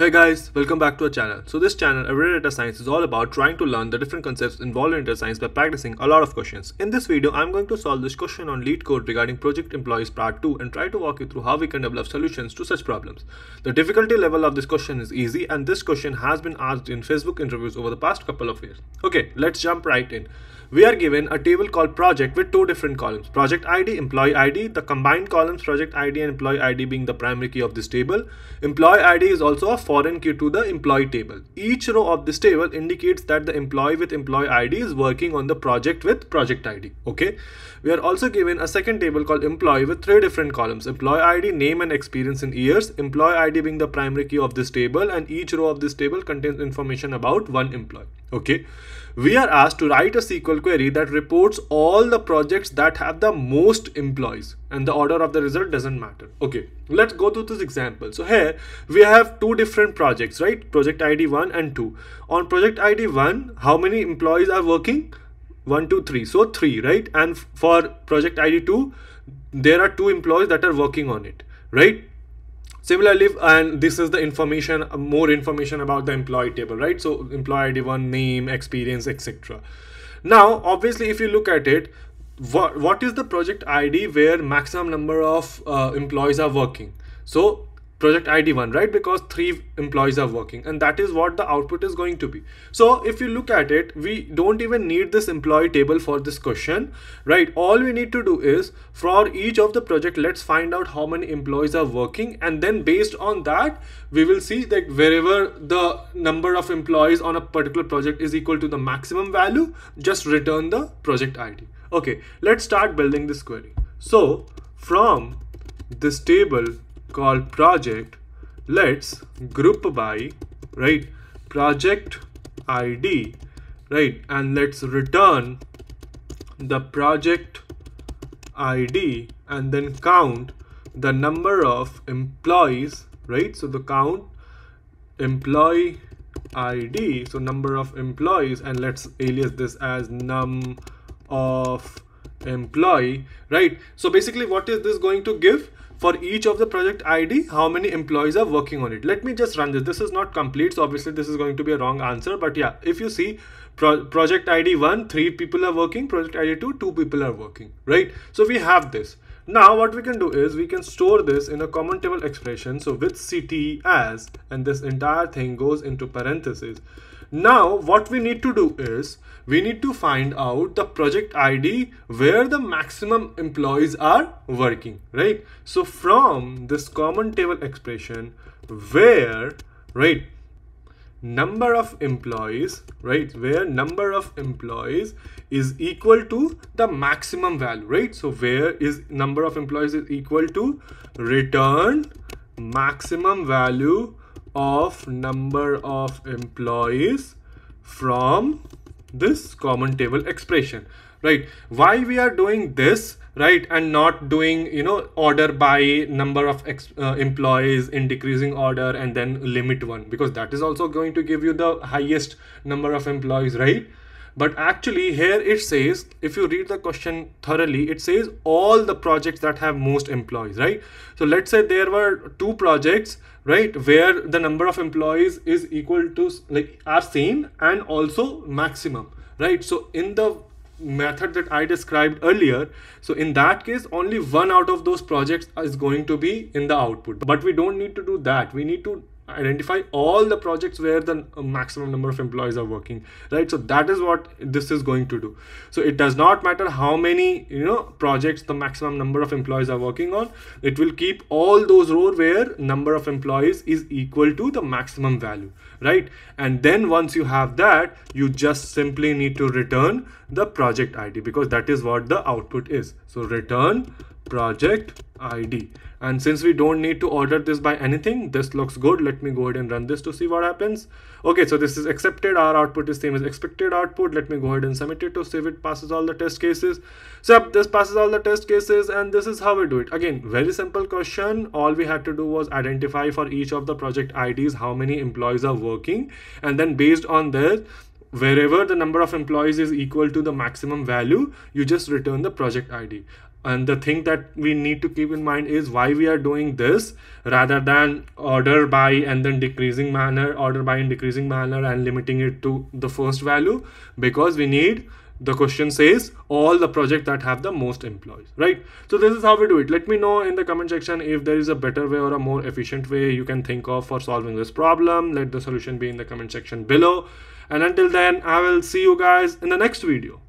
Hey guys, welcome back to our channel. So this channel, Everyday Data Science, is all about trying to learn the different concepts involved in data science by practicing a lot of questions. In this video, I'm going to solve this question on LeetCode regarding project employees part 2 and try to walk you through how we can develop solutions to such problems. The difficulty level of this question is easy and this question has been asked in Facebook interviews over the past couple of years. Okay, let's jump right in we are given a table called project with two different columns. Project id employee id the combined columns project id and employee id being the primary key of this table. Employee id is also a foreign key to the employee table. Each row of this table indicates that the employee with employee id is working on the project with project id okay? We are also given a second table called employee with three different columns. Employee id name and experience in years. Employee id being the primary key of this table. And each row of this table contains information about one employee. Okay we are asked to write a SQL query that reports all the projects that have the most employees and the order of the result doesn't matter. Okay, let's go through this example. So here we have two different projects, right? Project ID 1 and 2. On project ID 1, how many employees are working? 1, 2, 3. So 3, right? And for project ID 2, there are two employees that are working on it, right? Similarly and this is the information more information about the employee table right? So employee id one name experience etc now obviously if you look at it what what is the project id where maximum number of uh, employees are working? So project id one right? Because three employees are working and that is what the output is going to be. So if you look at it we don't even need this employee table for this question right? All we need to do is for each of the project let's find out how many employees are working and then based on that we will see that wherever the number of employees on a particular project is equal to the maximum value just return the project id okay let's start building this query. So from this table called project let's group by right project id right and let's return the project id and then count the number of employees right? So the count employee id so number of employees and let's alias this as num of employee right? So basically what is this going to give for each of the project ID, how many employees are working on it. Let me just run this. This is not complete. So obviously this is going to be a wrong answer. But yeah, if you see pro project ID 1, 3 people are working. Project ID 2, 2 people are working, right? So we have this. Now what we can do is we can store this in a common table expression. So with CTE as, and this entire thing goes into parentheses. Now what we need to do is we need to find out the project ID where the maximum employees are working, right? So from this common table expression where, right, number of employees, right, where number of employees is equal to the maximum value, right? So where is number of employees is equal to return maximum value of number of employees from this common table expression right? Why we are doing this right and not doing you know order by number of uh, employees in decreasing order and then limit one because that is also going to give you the highest number of employees right but actually here it says if you read the question thoroughly it says all the projects that have most employees right so let's say there were two projects right where the number of employees is equal to like are same and also maximum right so in the method that I described earlier. So in that case, only one out of those projects is going to be in the output. But we don't need to do that. We need to identify all the projects where the uh, maximum number of employees are working right? So that is what this is going to do. So it does not matter how many you know projects the maximum number of employees are working on. It will keep all those rows where number of employees is equal to the maximum value right? And then once you have that you just simply need to return the project id because that is what the output is. So return project id and since we don't need to order this by anything this looks good. Let me go ahead and run this to see what happens. Okay so this is accepted. Our output is same as expected output. Let me go ahead and submit it to see if it passes all the test cases. So yep, this passes all the test cases and this is how we do it. Again very simple question. All we had to do was identify for each of the project ids how many employees are working. And then based on this wherever the number of employees is equal to the maximum value you just return the project id and the thing that we need to keep in mind is why we are doing this rather than order by and then decreasing manner order by in decreasing manner and limiting it to the first value because we need the question says all the project that have the most employees right? So this is how we do it. Let me know in the comment section if there is a better way or a more efficient way you can think of for solving this problem. Let the solution be in the comment section below. And until then i will see you guys in the next video